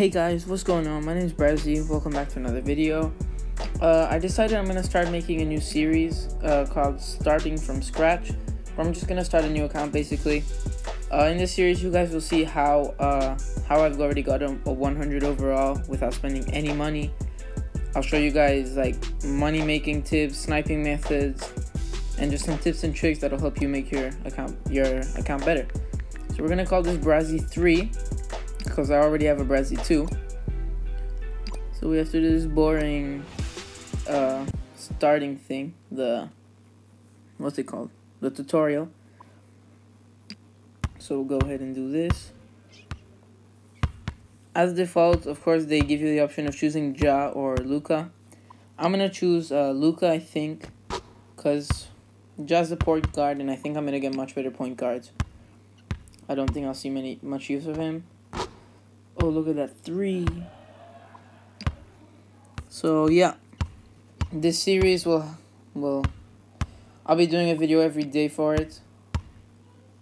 Hey guys, what's going on? My name is Braezy. Welcome back to another video. Uh, I decided I'm gonna start making a new series uh, called Starting from Scratch. Where I'm just gonna start a new account basically. Uh, in this series, you guys will see how uh, how I've already got a, a 100 overall without spending any money. I'll show you guys like money making tips, sniping methods, and just some tips and tricks that'll help you make your account your account better. So we're gonna call this Braezy 3 because I already have a Braezy too. So we have to do this boring uh, starting thing, the, what's it called? The tutorial. So we'll go ahead and do this. As default, of course, they give you the option of choosing Ja or Luka. I'm going to choose uh, Luka, I think, because Ja's the point guard, and I think I'm going to get much better point guards. I don't think I'll see many much use of him. Oh, look at that three. So yeah, this series will will I'll be doing a video every day for it.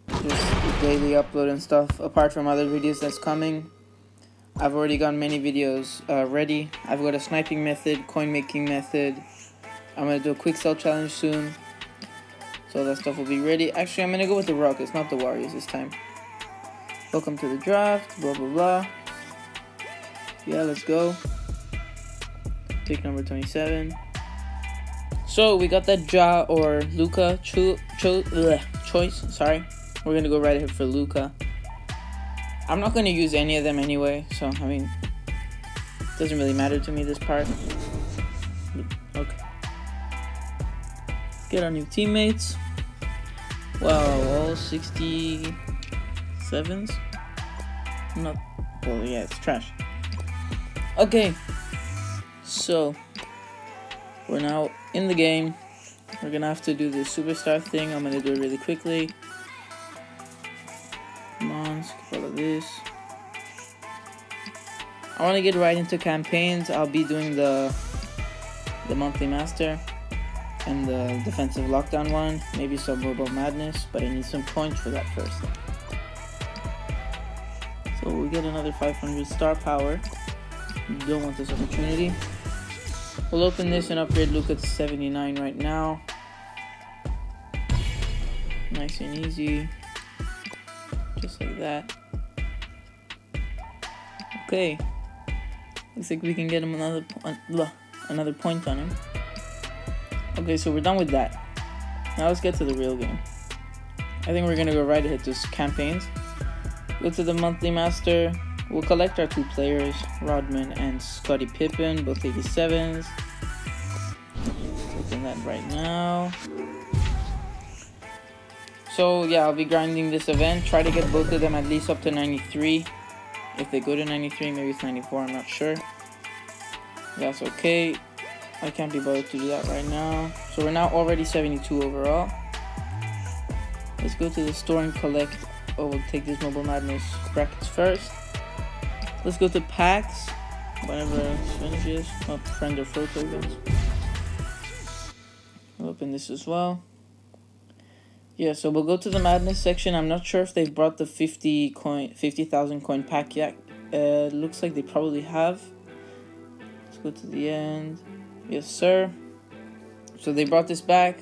Just daily upload and stuff. Apart from other videos that's coming, I've already got many videos uh, ready. I've got a sniping method, coin making method. I'm gonna do a quick sell challenge soon. So that stuff will be ready. Actually, I'm gonna go with the Rockets, not the Warriors this time. Welcome to the draft, blah blah blah. Yeah, let's go. Pick number 27. So we got that Ja or Luka cho cho choice. Sorry, we're gonna go right ahead for Luka. I'm not gonna use any of them anyway, so I mean, doesn't really matter to me this part. Okay. Get our new teammates. Wow, all 67s. Not. Well, yeah, it's trash. Okay, so we're now in the game. We're gonna have to do the superstar thing. I'm gonna do it really quickly. Come on, skip all of this. I want to get right into campaigns. I'll be doing the the monthly master and the defensive lockdown one. Maybe some Mobile Madness, but I need some points for that first. So we get another 500 star power don't want this opportunity. We'll open this and upgrade Luka to 79 right now. Nice and easy. Just like that. Okay. Looks like we can get him another another point on him. Okay, so we're done with that. Now let's get to the real game. I think we're gonna go right ahead to campaigns. Go to the monthly master, We'll collect our two players, Rodman and Scottie Pippen, both 87s. Open that right now. So yeah, I'll be grinding this event. Try to get both of them at least up to 93. If they go to 93, maybe it's 94, I'm not sure. That's okay. I can't be bothered to do that right now. So we're now already 72 overall. Let's go to the store and collect. Oh, we'll take this Mobile Madness brackets first. Let's go to packs. Whatever finishes. Not friend or foe tokens. Open this as well. Yeah, so we'll go to the madness section. I'm not sure if they've brought the 50 coin 50,000 coin pack yet. Uh, looks like they probably have. Let's go to the end. Yes, sir. So they brought this back.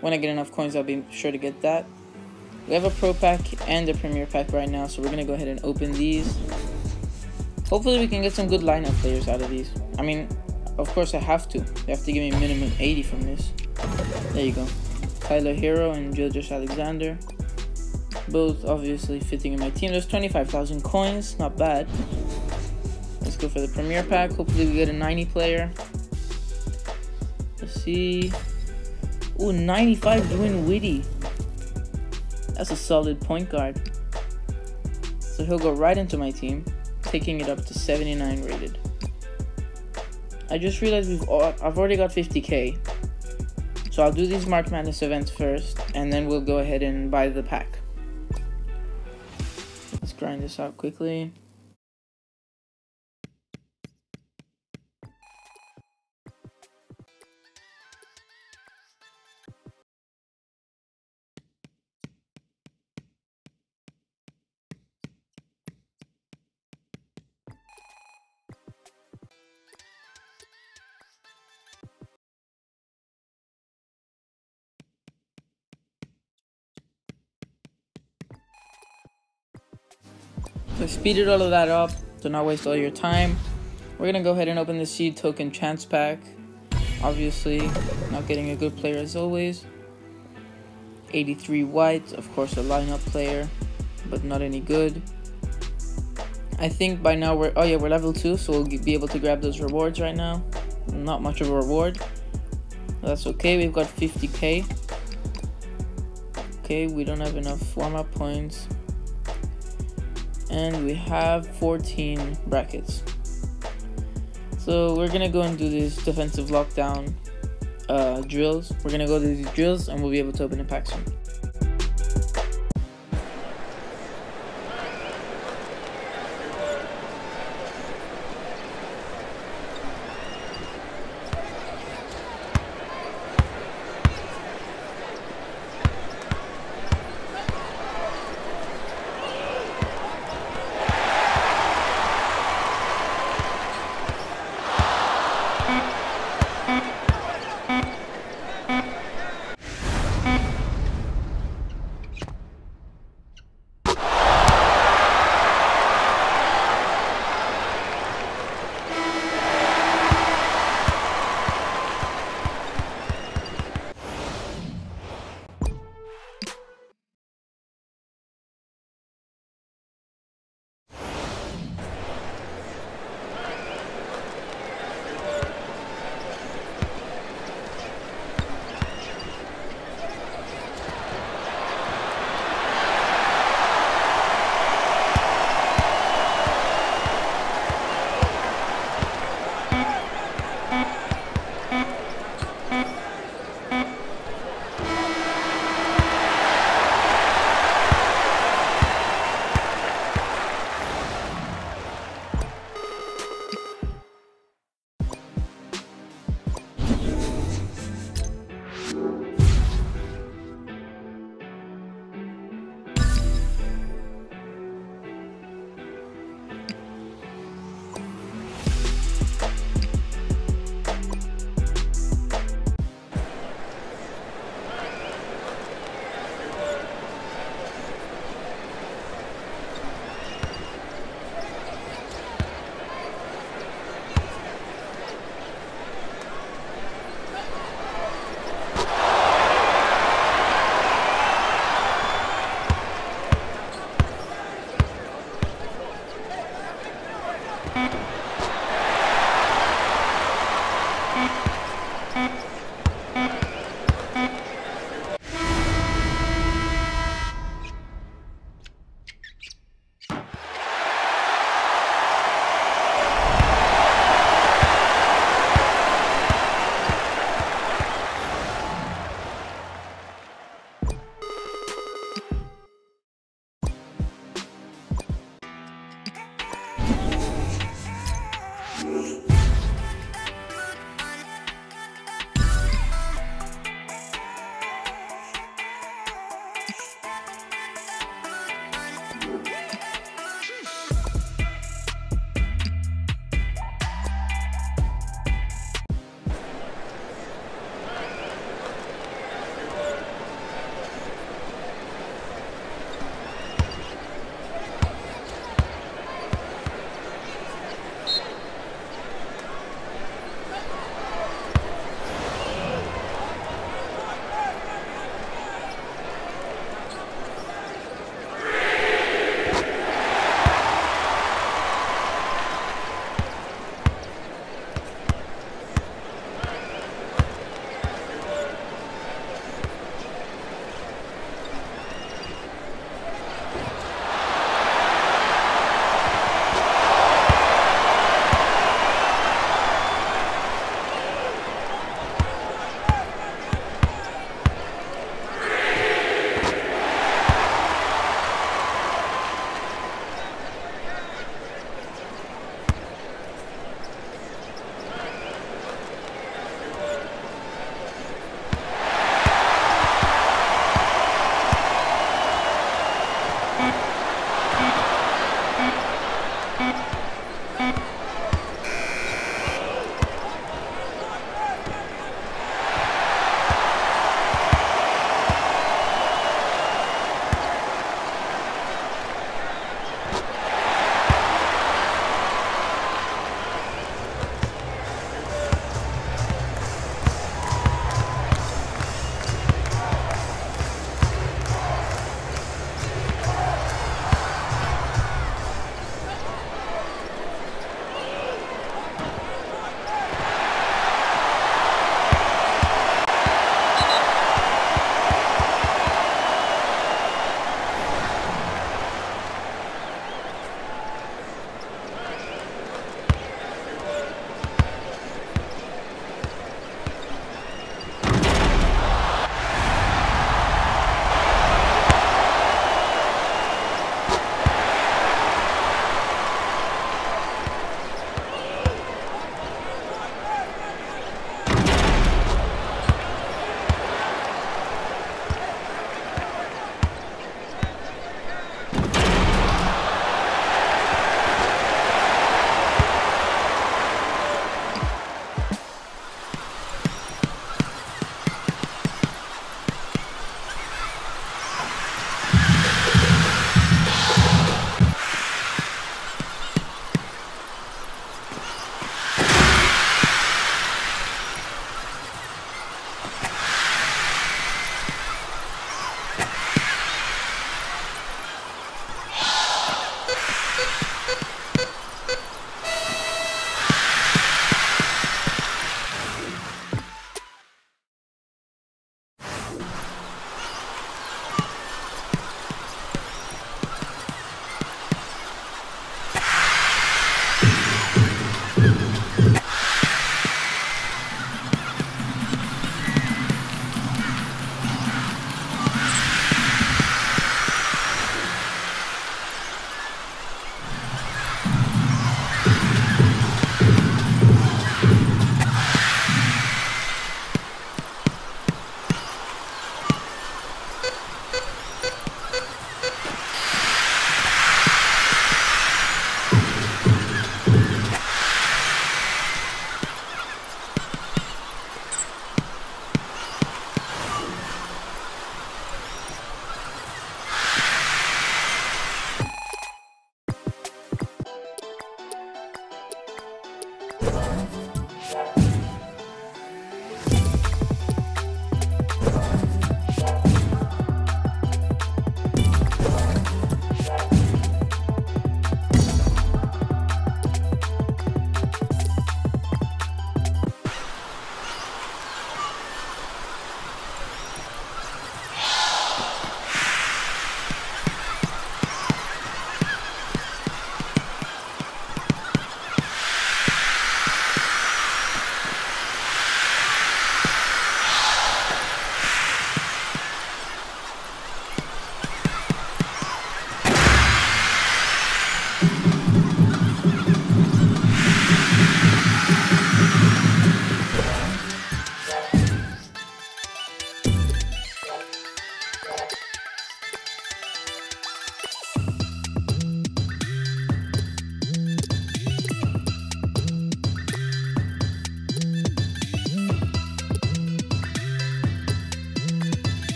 When I get enough coins, I'll be sure to get that. We have a pro pack and a premier pack right now, so we're gonna go ahead and open these. Hopefully we can get some good lineup players out of these. I mean, of course I have to. You have to give me minimum 80 from this. There you go. Tyler Herro and Gilgeous-Alexander. Both obviously fitting in my team. There's 25,000 coins. Not bad. Let's go for the Premier Pack. Hopefully we get a 90 player. Let's see. Oh, 95 Dinwiddie. That's a solid point guard. So he'll go right into my team taking it up to 79 rated. I just realized we've all, I've already got 50k. So I'll do these March Madness events first, and then we'll go ahead and buy the pack. Let's grind this out quickly. So I speeded all of that up to not waste all your time. We're gonna go ahead and open the seed token chance pack. Obviously, not getting a good player as always. 83 white, of course a lineup player, but not any good. I think by now we're, oh yeah, we're level 2, so we'll be able to grab those rewards right now. Not much of a reward. That's okay, we've got 50k. Okay, we don't have enough warm-up points. And we have 14 brackets. So we're gonna go and do these defensive lockdown uh, drills. We're gonna go to these drills and we'll be able to open the pack soon.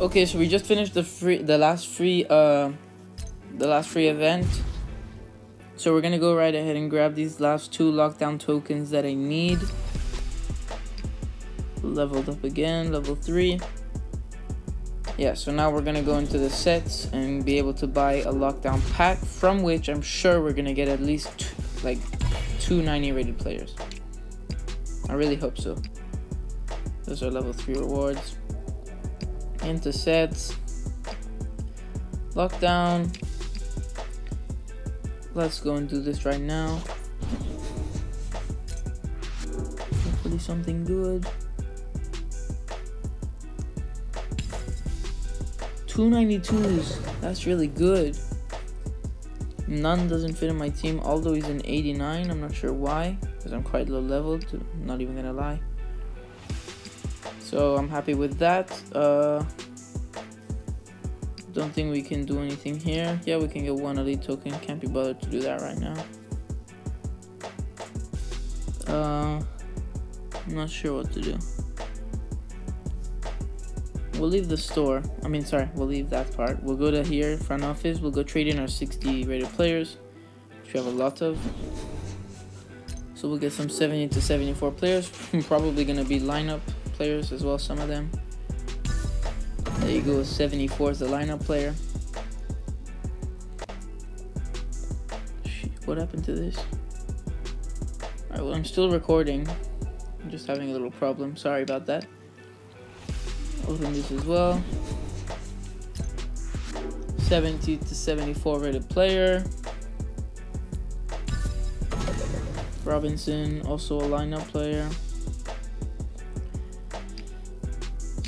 Okay, so we just finished the free, the last free, uh, the last free event. So we're gonna go right ahead and grab these last two lockdown tokens that I need. Leveled up again, level three. Yeah, so now we're gonna go into the sets and be able to buy a lockdown pack from which I'm sure we're gonna get at least two, like two 90 rated players. I really hope so. Those are level 3 rewards. Into sets. Lockdown. Let's go and do this right now. Hopefully something good. 292s. That's really good. None doesn't fit in my team, although he's an 89. I'm not sure why, because I'm quite low level, not even gonna lie. So I'm happy with that. Uh, don't think we can do anything here. Yeah, we can get one elite token. Can't be bothered to do that right now. Uh, I'm not sure what to do. We'll leave the store. I mean, sorry, we'll leave that part. We'll go to here, front office. We'll go trade in our 60 rated players, which we have a lot of. So we'll get some 70 to 74 players. Probably to be lineup players as well, some of them. There you go, 74 is the lineup player. what happened to this? Alright, well, I'm still recording. I'm just having a little problem. Sorry about that. Open this as well. 70 to 74 rated player. Robinson, also a lineup player.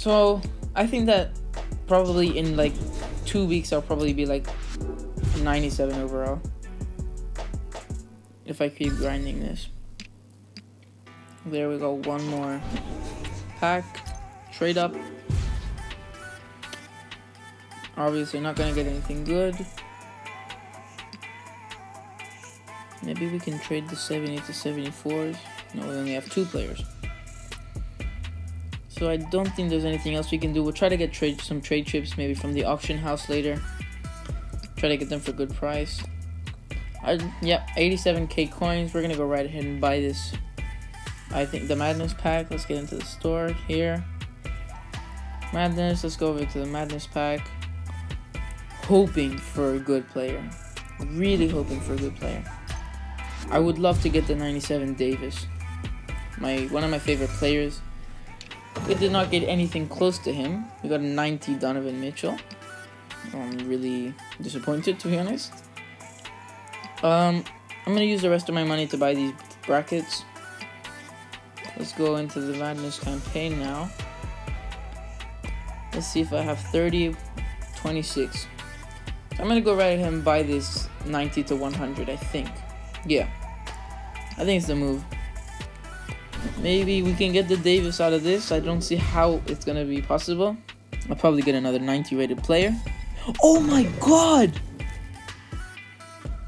So I think that probably in like two weeks I'll probably be like 97 overall. If I keep grinding this. There we go, one more pack. Trade up. Obviously not gonna get anything good. Maybe we can trade the 70 to 74s. No, we only have two players. So I don't think there's anything else we can do. We'll try to get trade some trade chips maybe from the auction house later. Try to get them for a good price. I, yeah, 87k coins. We're gonna go right ahead and buy this. I think the Madness pack. Let's get into the store here. Madness. Let's go over to the Madness pack hoping for a good player. Really hoping for a good player. I would love to get the 97 Davis. My one of my favorite players. We did not get anything close to him. We got a 90 Donovan Mitchell. I'm really disappointed to be honest. Um, I'm gonna use the rest of my money to buy these brackets. Let's go into the Madness campaign now. Let's see if I have 30, 26. I'm gonna go right ahead and buy this 90 to 100, I think. Yeah. I think it's the move. Maybe we can get the Davis out of this. I don't see how it's gonna be possible. I'll probably get another 90 rated player. Oh my god!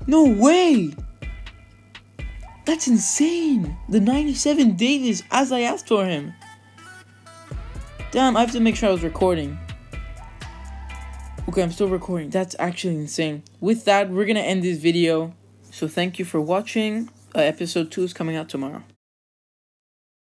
No way! That's insane! The 97 Davis as I asked for him. Damn, I have to make sure I was recording. Okay, I'm still recording. That's actually insane. With that, we're gonna end this video. So thank you for watching. Uh, episode 2 is coming out tomorrow.